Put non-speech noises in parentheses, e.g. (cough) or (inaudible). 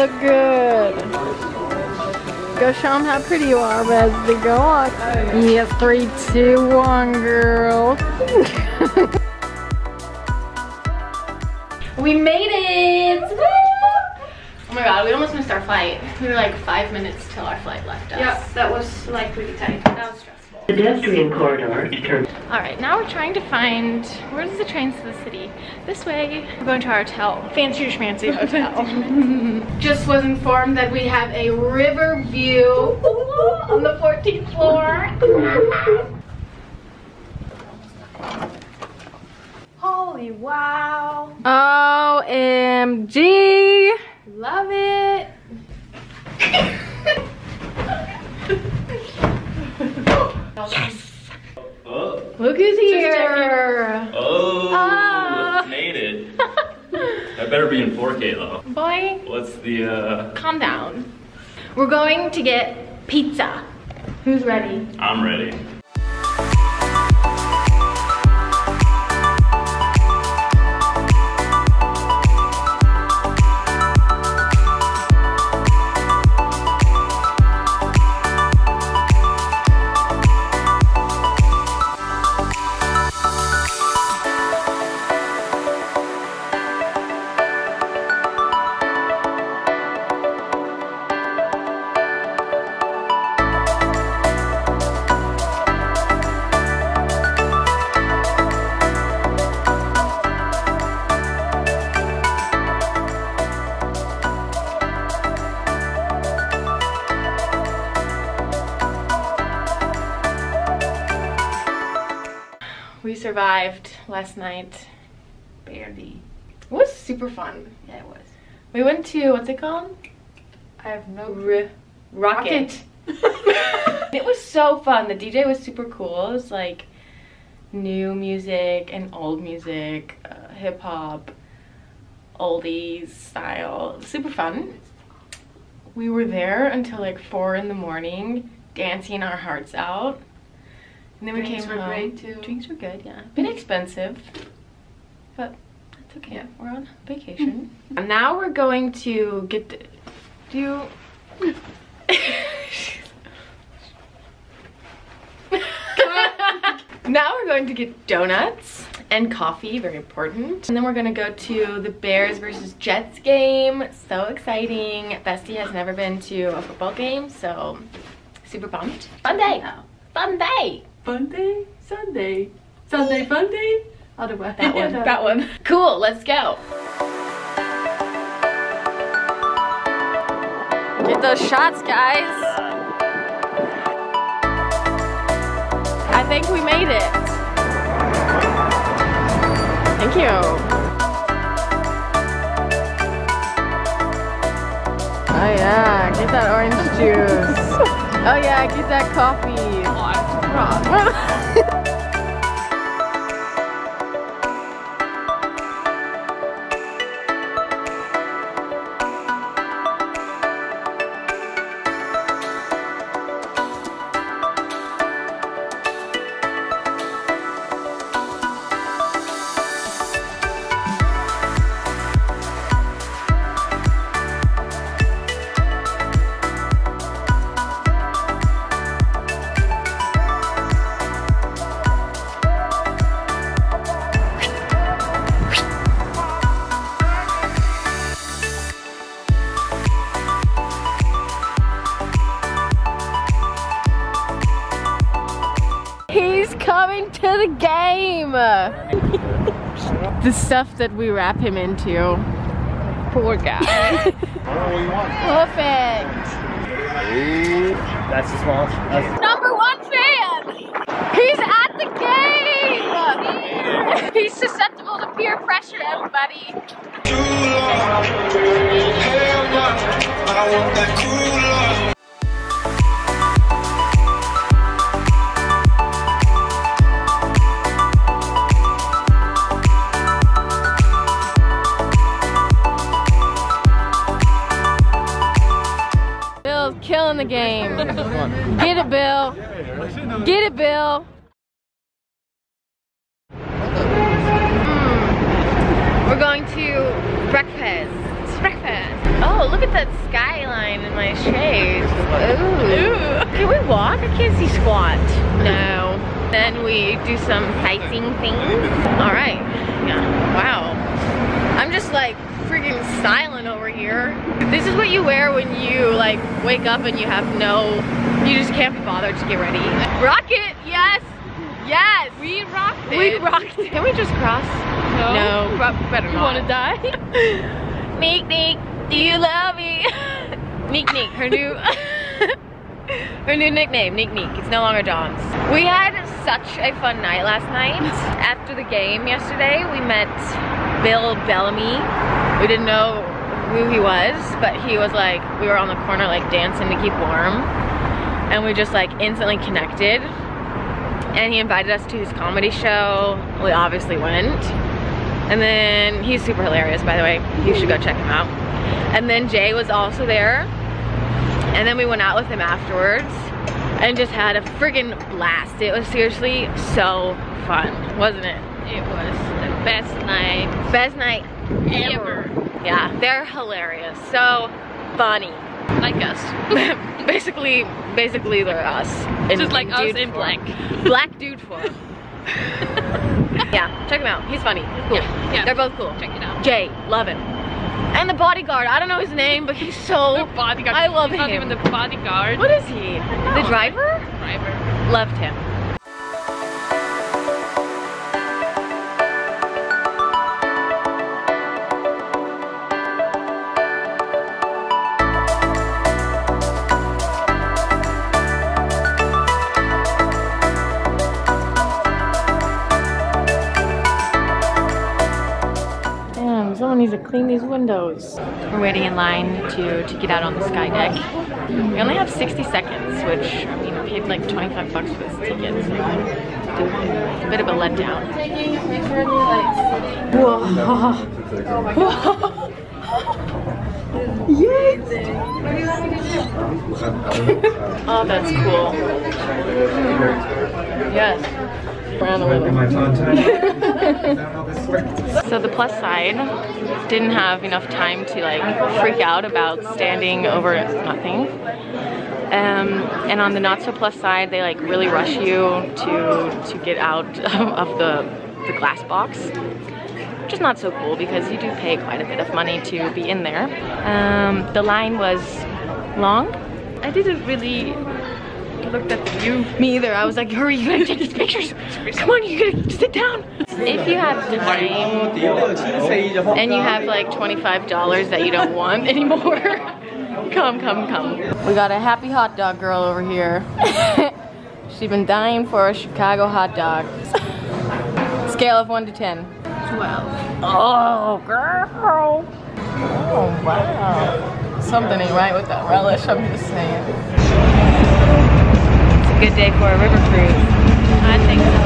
look good. Go show them how pretty you are, as they Go on. Yes, three, two, one, girl. (laughs) we made it! Woo! Oh my god, we almost missed our flight. We were like five minutes till our flight left us. Yeah, that was like really tight. That was stressful. Pedestrian corridor determined. Alright, now we're trying to find, where's the trains to the city? This way. We're going to our hotel. Fancy schmancy (laughs) hotel. Just was informed that we have a river view (laughs) on the 14th floor. (laughs) Holy wow. OMG. Love it. yes. Oh, Look who's here. oh, Ah. made it. That better be in 4K though. Boy, What's the, uh, calm down. We're going to get pizza. Who's ready? I'm ready. Survived last night. Barely. It was super fun. Yeah, it was. We went to, what's it called? I have no R- Rocket. (laughs) it was so fun. The DJ was super cool. It was like new music and old music, uh, hip hop, oldies style. Super fun. We were there until like four in the morning, dancing our hearts out. And then we Drinks came were home. great, too. Drinks were good, yeah. Bit expensive, but that's okay. Yeah. We're on vacation. And (laughs) now we're going to get. The, do you? (laughs) now we're going to get donuts and coffee, very important. And then we're gonna go to the Bears versus Jets game. So exciting. Bestie has never been to a football game, so super pumped. Fun day. Oh. Fun day. Fun day, Sunday. Sunday, fun day. Other way. That one, that one. (laughs) Cool, let's go. Get those shots, guys. I think we made it. Thank you. Oh yeah, get that orange juice. (laughs) Oh yeah, get that coffee. He's (laughs) coming to the game. (laughs) the stuff that we wrap him into. Poor guy. (laughs) Perfect. That's the smallest. That's Number one fan. He's at the game. (laughs) He's susceptible to peer pressure, everybody. Bill's killing the game. Get it, Bill. Get it, Bill. Mm. We're going to breakfast. Breakfast. Oh, look at that skyline in my shades. Ooh. Can we walk? I can't see squat. No. Then we do some sightseeing things. All right. Yeah. Wow. I'm just like silent over here. This is what you wear when you like wake up and you have no, you just can't be bothered to get ready. Rock it, yes, yes. We rocked it. We rocked it. Can we just cross? No. No, better You not. wanna die? (laughs) Neek, Neek, do you love me? (laughs) Neek, Neek, her new, (laughs) her new nickname, Neek, Neek. It's no longer Dawn's. We had such a fun night last night. After the game yesterday, we met Bill Bellamy. We didn't know who he was, but he was like, we were on the corner like dancing to keep warm. And we just like instantly connected. And he invited us to his comedy show. We obviously went. And then he's super hilarious, by the way. You should go check him out. And then Jay was also there. And then we went out with him afterwards and just had a friggin' blast. It was seriously so fun, wasn't it? It was the best night Best night ever. Yeah, they're hilarious. So funny. Like us. (laughs) basically, basically they're us. In- Just like us in form. black. (laughs) Black dude form. (laughs) yeah, check him out. He's funny. He's cool. Yeah, yeah. They're both cool. Check it out. Jay, love him. And the bodyguard, I don't know his name, but he's so. The bodyguard. I love him. He's not even the bodyguard. What is he? The driver? driver? Loved him. Clean these windows. We're waiting in line to, to get out on the sky deck. We only have 60 seconds, which, I mean, we paid like 25 bucks for this ticket, so it's a bit of a letdown. Taking a picture of me, like, Whoa. yes! (laughs) oh, that's cool. Yes. Brown a little. (laughs) So the plus side didn't have enough time to like freak out about standing over nothing. Um, and on the not so plus side, they like really rush you to to get out (laughs) of the the glass box, which is not so cool because you do pay quite a bit of money to be in there. Um, the line was long. I didn't really look at the view. Me either. I was like, hurry, you gotta take these pictures. Come on, you gotta sit down. If you have time and you have like $25 that you don't want anymore, (laughs) come, come, come. We got a happy hot dog girl over here. (laughs) She's been dying for a Chicago hot dog. Scale of 1 to 10. 12. Oh, girl. Oh, wow. Something ain't right with that relish, I'm just saying good day for a river cruise. I think so.